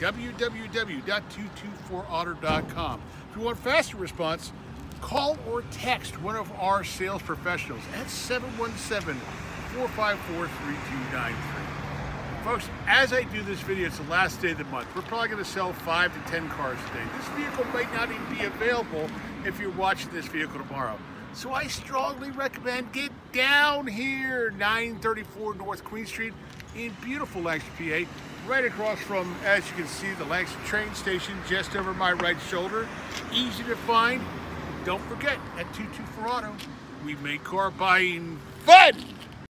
www.224auto.com. If you want faster response, call or text one of our sales professionals at 717 454 3293. Folks, as I do this video, it's the last day of the month. We're probably going to sell five to 10 cars today. This vehicle might not even be available if you're watching this vehicle tomorrow. So I strongly recommend get down here, 934 North Queen Street in beautiful Lancaster, PA, right across from, as you can see, the Lancaster train station just over my right shoulder. Easy to find. Don't forget, at 224 Auto, we make car buying fun!